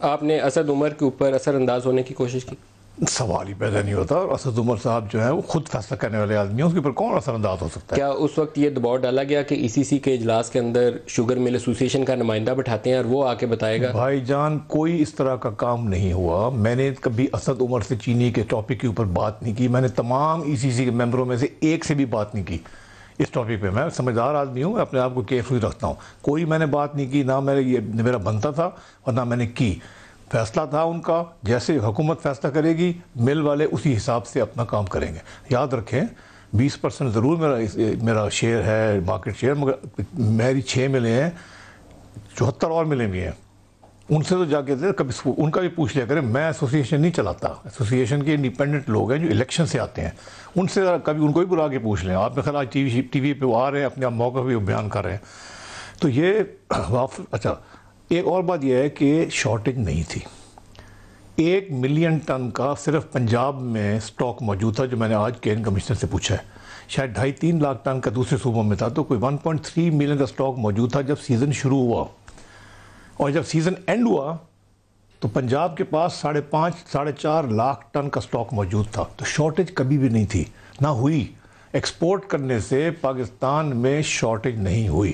آپ نے اسد عمر کے اوپر اثر انداز ہونے کی کوشش کی؟ سوال ہی پیدا نہیں ہوتا اور اسد عمر صاحب جو ہے وہ خود فیصلہ کرنے والے آدمی ہیں اس کے اوپر کون اثر انداز ہو سکتا ہے؟ کیا اس وقت یہ دباؤ ڈالا گیا کہ ای سی سی کے اجلاس کے اندر شوگر مل ایسوسیشن کا نمائندہ بٹھاتے ہیں اور وہ آ کے بتائے گا؟ بھائی جان کوئی اس طرح کا کام نہیں ہوا۔ میں نے کبھی اسد عمر سے چینی کے ٹاپک کے اوپر بات نہیں کی۔ میں نے تمام ای سی سی کے ممبروں میں سے ایک سے بھی بات نہیں کی۔ اس ٹاپک پہ میں سمجھدار آدمی ہوں، میں اپنے آپ کو کیئرفلی رکھتا ہوں۔ کوئی میں نے بات نہیں کی، نہ میں نے یہ میرا بنتا تھا اور نہ میں نے کی۔ فیصلہ تھا ان کا، جیسے حکومت فیصلہ کرے گی، مل والے اسی حساب سے اپنا کام کریں گے۔ یاد رکھیں، بیس پرسنٹ ضرور میرا میرا شیئر ہے مارکیٹ شیئر مگر میری چھ ملے ہیں، چوہتر اور ملے بھی ہیں۔ ان سے تو جا کے کبھی ان کا بھی پوچھ لیا کریں، میں ایسوسیشن نہیں چلاتا۔ ایسوسیشن کے انڈیپینڈنٹ لوگ ہیں جو الیکشن سے آتے ہیں۔ ان سے کبھی ان کو بھی بلا کے پوچھ لیں۔ آپ نے خیال آج ٹی وی ٹی وی پہ وہ آ رہے ہیں، اپنے آپ موقع پہ بیان کر رہے ہیں۔ تو یہ اچھا ایک اور بات یہ ہے کہ شارٹیج نہیں تھی۔ ایک ملین ٹن کا صرف پنجاب میں سٹاک موجود تھا، جو میں نے آج کین کمشنر سے پوچھا ہے۔ شاید ڈھائی تین لاکھ ٹن کا دوسرے صوبوں میں تھا، تو کوئی ون پوائنٹ تھری ملین کا سٹاک موجود تھا جب سیزن شروع ہوا۔ اور جب سیزن اینڈ ہوا تو پنجاب کے پاس ساڑھے پانچ، ساڑھے چار لاکھ ٹن کا سٹاک موجود تھا۔ تو شارٹیج کبھی بھی نہیں تھی۔ نہ ہوئی۔ ایکسپورٹ کرنے سے پاکستان میں شارٹیج نہیں ہوئی۔